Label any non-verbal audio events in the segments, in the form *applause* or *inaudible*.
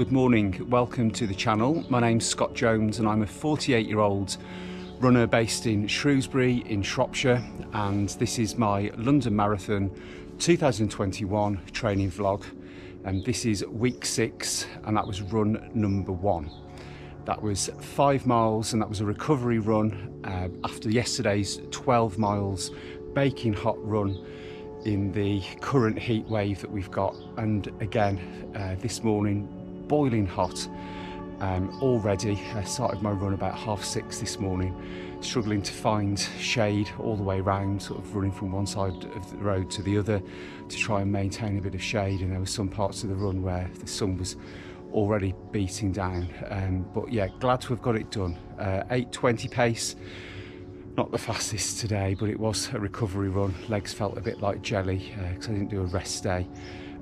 Good morning, welcome to the channel. My name's Scott Jones and I'm a 48 year old runner based in Shrewsbury in Shropshire and this is my London Marathon 2021 training vlog and this is week six and that was run number one. That was five miles and that was a recovery run uh, after yesterday's 12 miles baking hot run in the current heat wave that we've got and again uh, this morning boiling hot um, already. I started my run about half six this morning struggling to find shade all the way around sort of running from one side of the road to the other to try and maintain a bit of shade. And there were some parts of the run where the sun was already beating down. Um, but yeah glad to have got it done. Uh, 820 pace. Not the fastest today, but it was a recovery run. Legs felt a bit like jelly because uh, I didn't do a rest day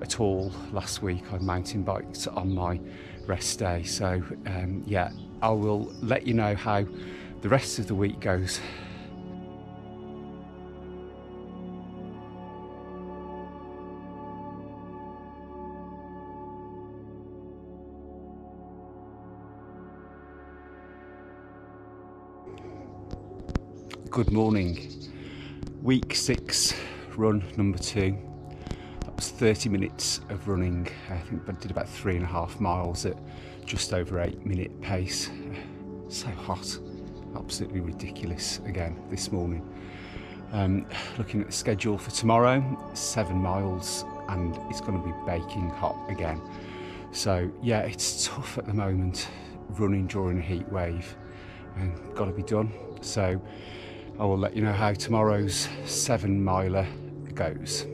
at all last week. I mountain biked on my rest day. So um, yeah, I will let you know how the rest of the week goes. Good morning. Week six, run number two. That was 30 minutes of running. I think I did about three and a half miles at just over eight minute pace. *sighs* So hot, absolutely ridiculous again this morning. Um, looking at the schedule for tomorrow, seven miles, and it's going to be baking hot again. So yeah, it's tough at the moment running during a heat wave and got to be done. So I will let you know how tomorrow's seven miler goes.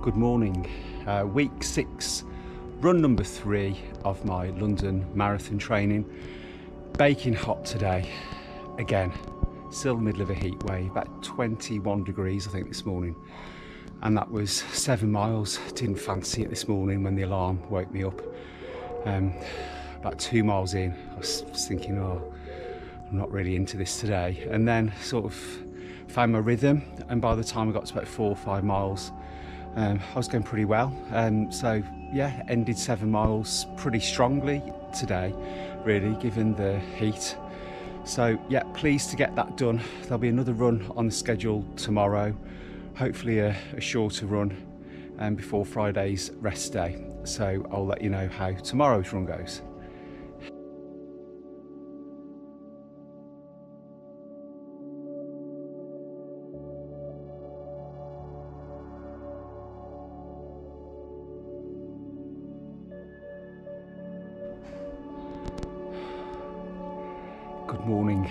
Good morning. Uh, week six, run number three of my London Marathon training. Baking hot today. Again, still in the middle of a heat wave, about 21 degrees I think this morning. And that was seven miles. Didn't fancy it this morning when the alarm woke me up. Um, about two miles in, I was thinking, oh, I'm not really into this today. And then sort of found my rhythm. And by the time I got to about four or five miles, um, I was going pretty well. Um, so yeah, ended seven miles pretty strongly today, really, given the heat so yeah, pleased to get that done. There'll be another run on the schedule tomorrow, hopefully a, a shorter run um, before Friday's rest day. So I'll let you know how tomorrow's run goes. Morning.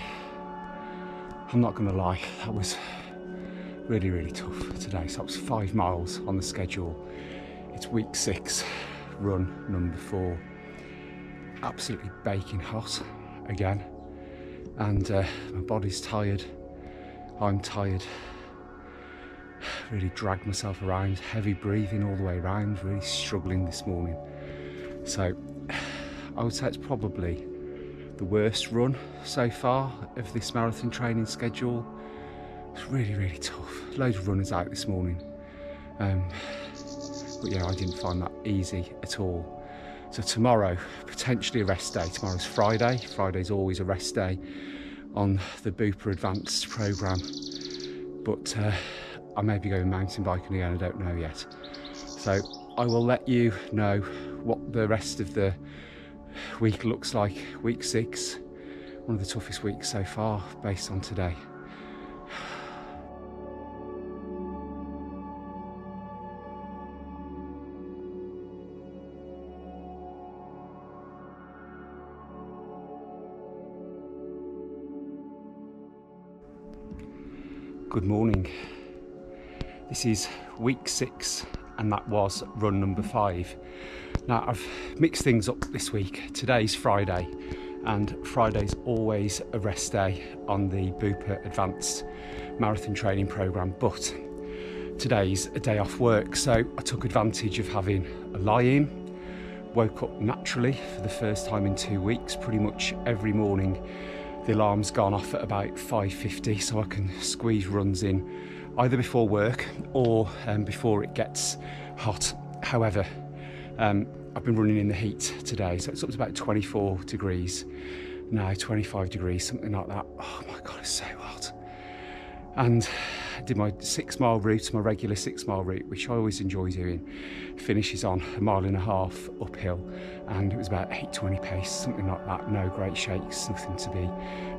I'm not going to lie, that was really, really tough today. So that was five miles on the schedule. It's week six, run number four. Absolutely baking hot again. And uh, my body's tired. I'm tired. Really dragged myself around, heavy breathing all the way around, really struggling this morning. So I would say it's probably the worst run so far of this marathon training schedule. It's really, really tough. Loads of runners out this morning. Um, but yeah, I didn't find that easy at all. So tomorrow, potentially a rest day. Tomorrow's Friday. Friday's always a rest day on the Bupa Advanced programme. But uh, I may be going mountain biking again, I don't know yet. So I will let you know what the rest of the week looks like week six, one of the toughest weeks so far based on today. Good morning. This is week six, and that was run number five. Now, I've mixed things up this week. Today's Friday, and Friday's always a rest day on the Bupa Advanced Marathon Training Programme, but today's a day off work, so I took advantage of having a lie in, woke up naturally for the first time in two weeks. Pretty much every morning, the alarm's gone off at about 5.50 so I can squeeze runs in either before work or um, before it gets hot. However, um, I've been running in the heat today, so it's up to about 24 degrees now, 25 degrees, something like that. Oh my God, it's so hot. And did my six mile route, my regular six mile route, which I always enjoy doing. Finishes on a mile and a half uphill, and it was about 8:20 pace, something like that. No great shakes, nothing to be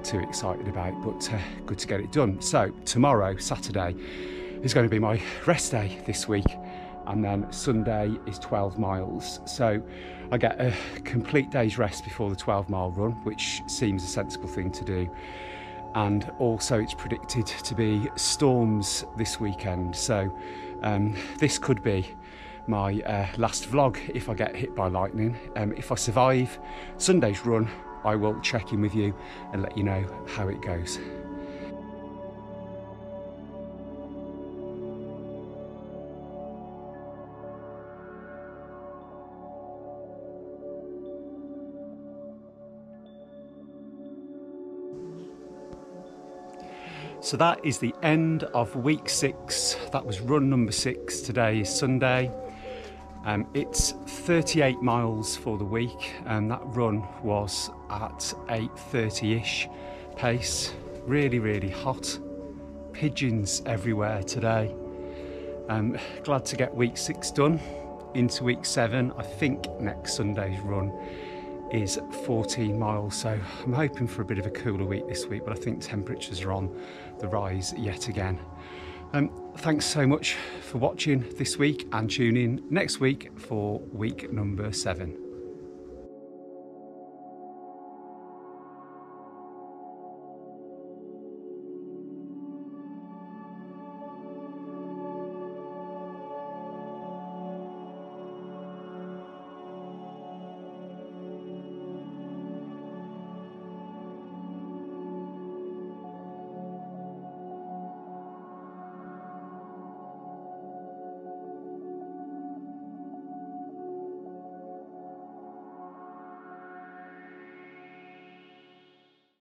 too excited about, but uh, good to get it done. So tomorrow, Saturday, is going to be my rest day this week, and then Sunday is 12 miles. So I get a complete day's rest before the 12 mile run, which seems a sensible thing to do and also it's predicted to be storms this weekend. So um, this could be my uh, last vlog if I get hit by lightning. Um, if I survive Sunday's run I will check in with you and let you know how it goes So that is the end of week six. That was run number six. Today is Sunday. Um, it's 38 miles for the week, and that run was at 8:30ish pace. Really, really hot. Pigeons everywhere today. Um, glad to get week six done. Into week seven, I think next Sunday's run is 14 miles. So I'm hoping for a bit of a cooler week this week, but I think temperatures are on the rise yet again. Um, thanks so much for watching this week and tune in next week for week number seven.